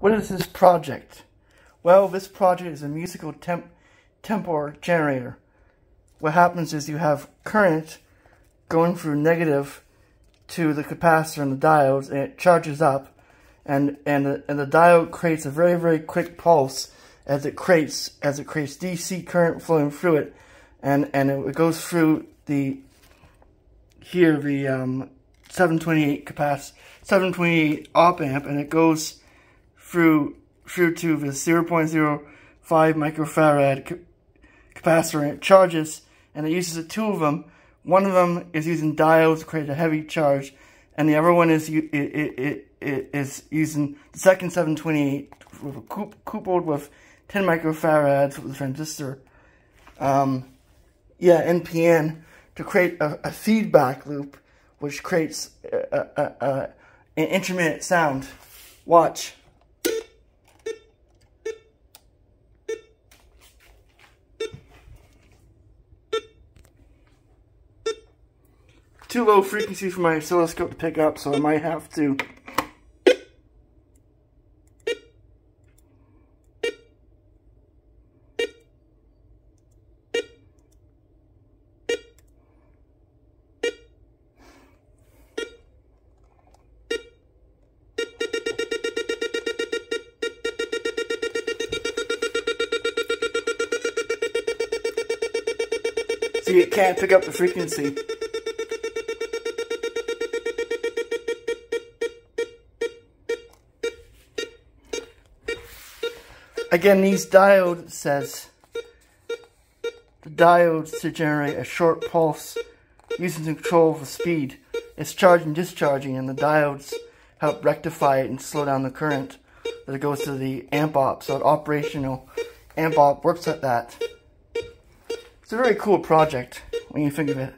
What is this project? Well, this project is a musical temp tempo generator. What happens is you have current going through negative to the capacitor and the diodes, and it charges up, and and the, and the diode creates a very very quick pulse as it creates as it creates DC current flowing through it, and and it goes through the here the um, 728 capacitor 728 op amp, and it goes through through to the 0.05 microfarad capacitor charges and it uses the two of them. One of them is using diodes to create a heavy charge and the other one is it, it, it, is using the second 728 coupled with 10 microfarads with the transistor. Um, yeah, NPN to create a, a, feedback loop which creates a, a, an intermittent sound. Watch. Too low frequency for my oscilloscope to pick up, so I might have to See, it can't pick up the frequency. Again, these diodes says the diodes to generate a short pulse using the control of the speed. It's charging, discharging, and the diodes help rectify it and slow down the current that goes to the amp op. So an operational amp op works like that. It's a very cool project when you think of it.